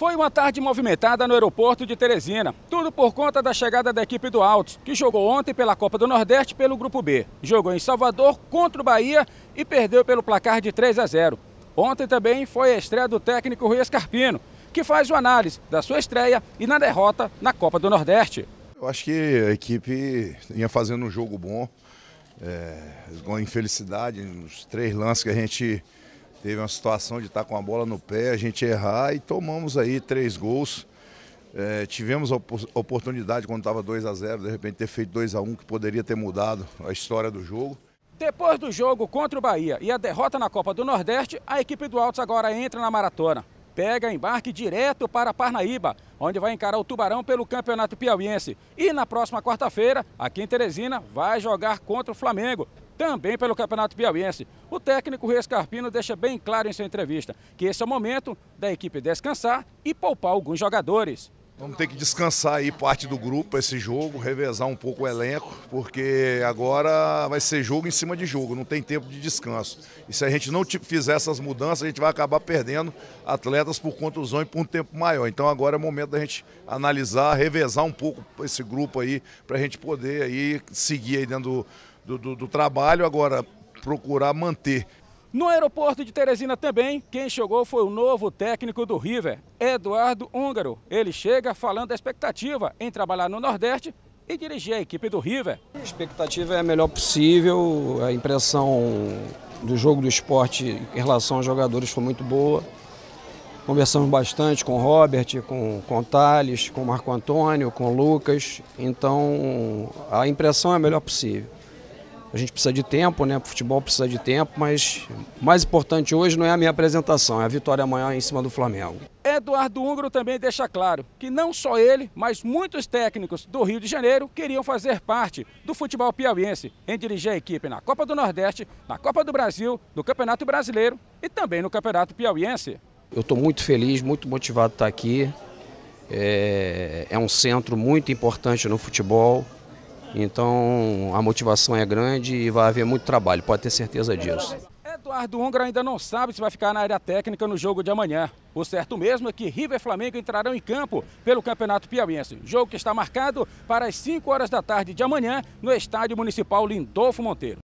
Foi uma tarde movimentada no aeroporto de Teresina. Tudo por conta da chegada da equipe do Altos, que jogou ontem pela Copa do Nordeste pelo Grupo B. Jogou em Salvador contra o Bahia e perdeu pelo placar de 3 a 0. Ontem também foi a estreia do técnico Rui Escarpino, que faz o análise da sua estreia e na derrota na Copa do Nordeste. Eu acho que a equipe ia fazendo um jogo bom, é, infelicidade nos três lances que a gente teve uma situação de estar com a bola no pé, a gente errar e tomamos aí três gols. É, tivemos a oportunidade quando estava 2 a 0 de repente ter feito 2 a 1 que poderia ter mudado a história do jogo. Depois do jogo contra o Bahia e a derrota na Copa do Nordeste, a equipe do Altos agora entra na maratona. Pega embarque direto para Parnaíba, onde vai encarar o Tubarão pelo Campeonato Piauiense. E na próxima quarta-feira, aqui em Teresina, vai jogar contra o Flamengo também pelo Campeonato Piauiense. O técnico Rui Escarpino deixa bem claro em sua entrevista que esse é o momento da equipe descansar e poupar alguns jogadores. Vamos ter que descansar aí parte do grupo esse jogo, revezar um pouco o elenco, porque agora vai ser jogo em cima de jogo, não tem tempo de descanso. E se a gente não fizer essas mudanças, a gente vai acabar perdendo atletas por contusão e por um tempo maior. Então agora é o momento da gente analisar, revezar um pouco esse grupo aí, para a gente poder aí seguir aí dentro do do, do, do trabalho, agora procurar manter no aeroporto de Teresina também, quem chegou foi o novo técnico do River, Eduardo Húngaro. Ele chega falando da expectativa em trabalhar no Nordeste e dirigir a equipe do River. A expectativa é a melhor possível, a impressão do jogo do esporte em relação aos jogadores foi muito boa. Conversamos bastante com o Robert, com, com o Thales, com o Marco Antônio, com o Lucas, então a impressão é a melhor possível. A gente precisa de tempo, né? O futebol precisa de tempo, mas o mais importante hoje não é a minha apresentação, é a vitória amanhã em cima do Flamengo. Eduardo Húngaro também deixa claro que não só ele, mas muitos técnicos do Rio de Janeiro queriam fazer parte do futebol piauiense em dirigir a equipe na Copa do Nordeste, na Copa do Brasil, no Campeonato Brasileiro e também no Campeonato Piauiense. Eu estou muito feliz, muito motivado de estar aqui. É, é um centro muito importante no futebol. Então a motivação é grande e vai haver muito trabalho, pode ter certeza disso. Eduardo Ungra ainda não sabe se vai ficar na área técnica no jogo de amanhã. O certo mesmo é que River e Flamengo entrarão em campo pelo Campeonato Piauiense. Jogo que está marcado para as 5 horas da tarde de amanhã no Estádio Municipal Lindolfo Monteiro.